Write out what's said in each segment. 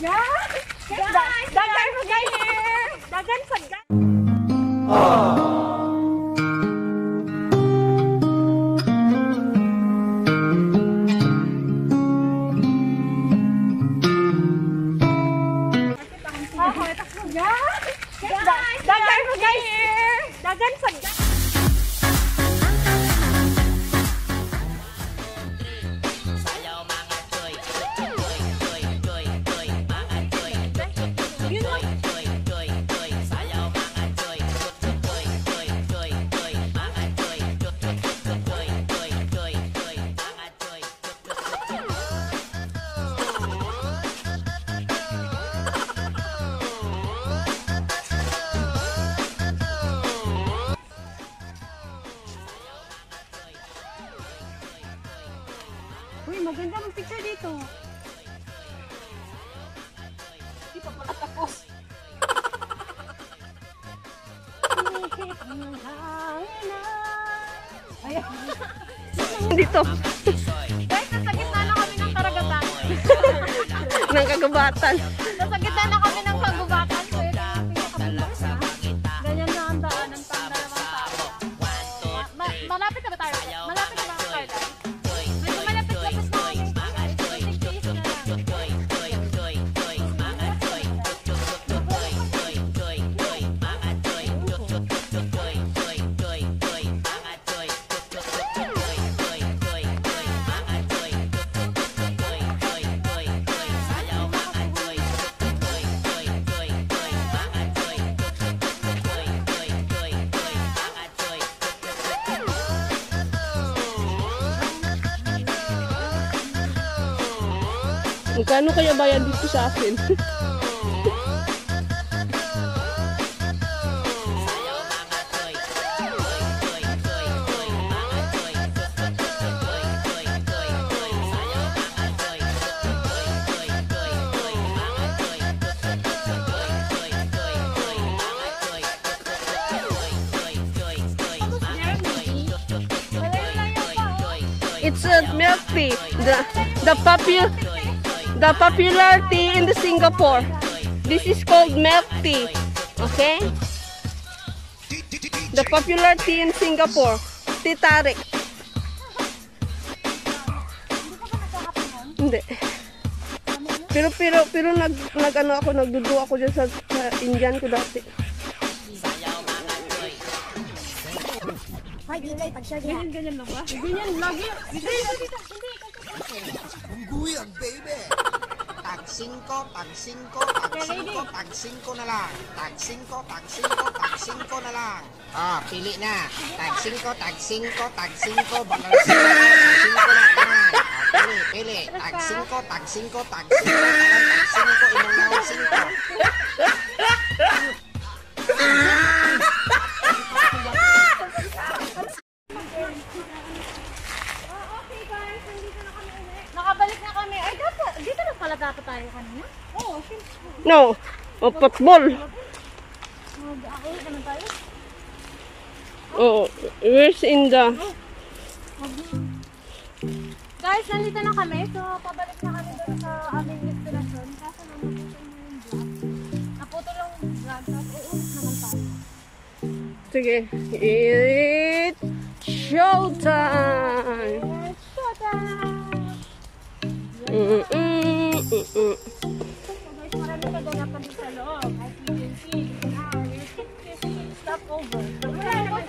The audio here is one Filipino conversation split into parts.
Guys! Dito, Guys, nasa gitna na kami ng karagatan. ng kagubatan. Nasa gitna na kami ng kagubatan. Ganyan na ang daan ng pang-dalawang tao. Ma- ma- malapit na ba tayo? Malapit na ba Magkano kaya bayad dito sa akin? It's a milk tea. The the popu the popular tea in the Singapore. This is called milk tea. Okay? The popular tea in Singapore. Tea tarik. Hindi. Pero pero pero nag nag ano ako nagdudu ako diyan sa, sa Indian ko dati. Ganyan, ganyan lang ba? Ganyan, lagi. Hindi, hindi, hindi. Buyag, baby! Tag 5, tag 5, tag 5, tag 5 na lang. Tag 5, tag 5, tag 5 na lang. Ah, pili na. Tag 5, tag 5, tag 5, bakal 5, tag 5 na tanan. Ah, pili, pili. Tag 5, tag 5, tag 5, tanan, tag 5, imong nawag 5. No. O football. Oh, where's in the Guys, nandito na kami. So, pabalik na kami doon sa aming destination. Kaso naman po sa inyo yung vlog. Naputol yung vlog. Tapos, naman tayo. Sige. It's showtime! Let's go time! Mm, mm, mm, mm. Dito sa loob. As you can see, stop over. Wala naman,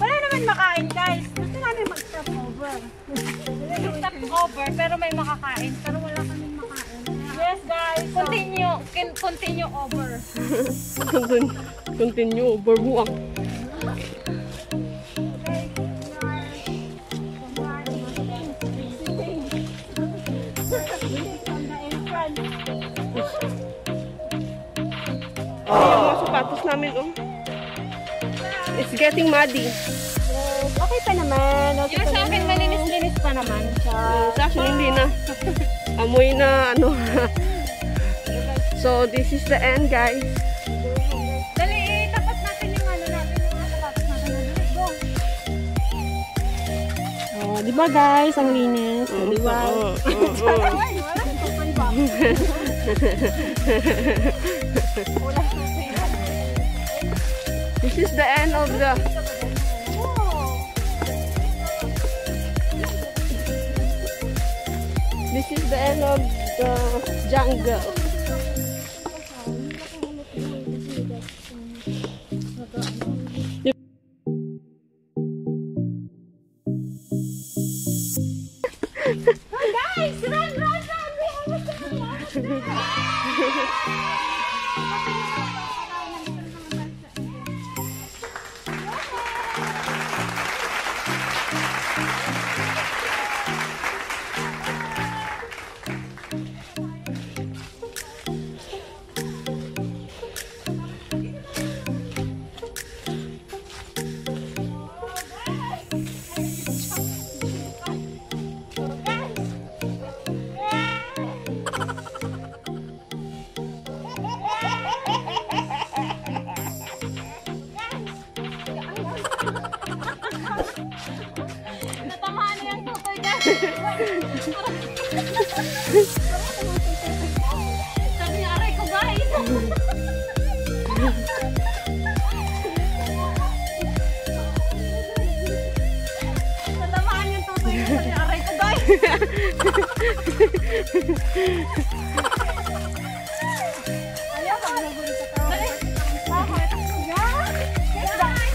wala naman makain guys. Gusto namin mag-stop over. Stop over, pero may makakain. Pero wala kaming makain. Yes guys, continue, continue over. Continue, continue, berbuang. Sapatos namin, oh. It's getting muddy. Yes, okay pa naman. Okay Yung pa sa akin, malinis-linis pa naman siya. Sa akin, hindi na. Amoy na, ano. so, this is the end, guys. Dali, tapat natin yung ano natin, yung mga sapatos natin. Go! Oh, di ba guys, ang linis? Oh, di ba? Oo, oo, oo. Ay, wala. This is the end of the This is the end of the jungle. Oh, guys, run, run, run! Natamaan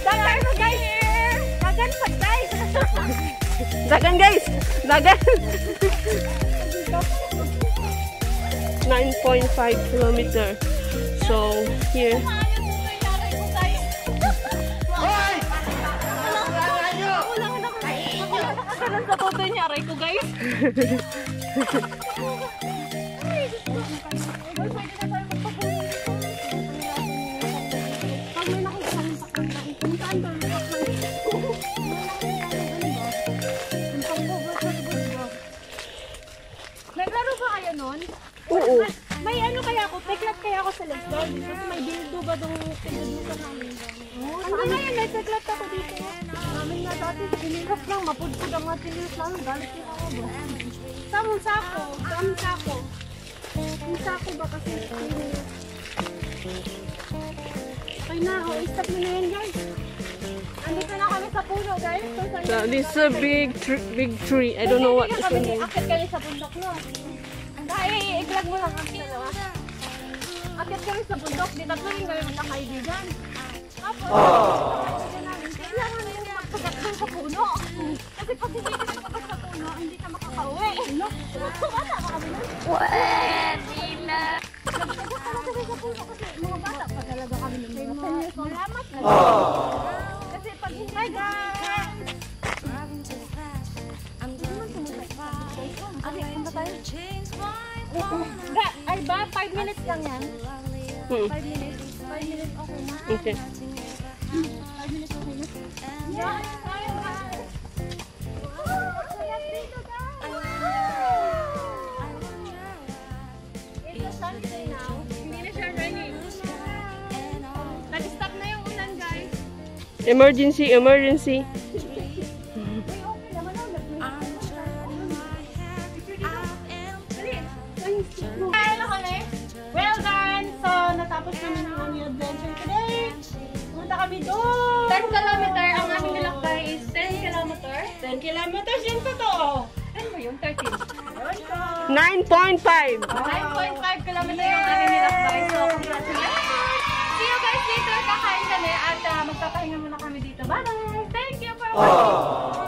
Dagan guys! Dagan pa guys! Dagan guys! Dagan! 9.5 kilometer. So, here. sa tutoy niya, aray ko guys. Naglaro ba kayo nun? Oo. May ano kaya ako, teklat kaya ako sa legs doon. Kasi may bildo ba doon pinudukan namin doon. Hanggang ngayon, may teklat ako dito. Namin nga dati, sinilas lang, mapudpud ang mga sinilas namin. Galit yung ako ba? Samong sako, samong sako. Yung sako ba kasi? Ay na, oh, stop mo na yan guys. Andito na kami sa puno guys. So, this is a big, tr- big tree. I don't know what is kami, in Akit kami sa bundok no. Dahil i-vlog mo lang kami dalawa. Akit kami sa bundok, di tatlo rin kami magkakaibigan. Tapos, kailangan na yung magpagat doon sa puno. Kasi pag hindi ka nakapagat sa puno, hindi ka makakauwi. No? Wala ka kami nun. Ano, punta tayo? Ga, ay ba? 5 minutes lang yan? Hmm. 5 minutes? 5 minutes okay na? Okay. 5 minutes okay na? Yeah, tayo guys! Hello kami. Well done. So, natapos namin ang aming adventure today. Pumunta kami doon. 10 kilometer. Ang aming nilakbay is 10 kilometer. 10 kilometers yung totoo. Ano ba yun? 13. Ayun ko. 9.5. 9.5 kilometer yung aming nilakbay. So, congratulations. See you guys later. Kakain kami at uh, magpapahinga muna kami dito. Bye-bye. Thank you for watching.